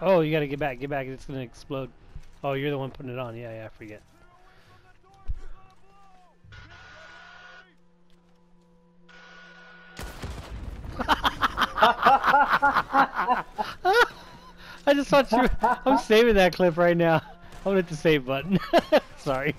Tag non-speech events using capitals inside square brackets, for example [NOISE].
Oh, you gotta get back, get back, it's gonna explode. Oh, you're the one putting it on. Yeah, yeah, I forget. [LAUGHS] I just thought you. I'm saving that clip right now. I'm gonna hit the save button. [LAUGHS] Sorry.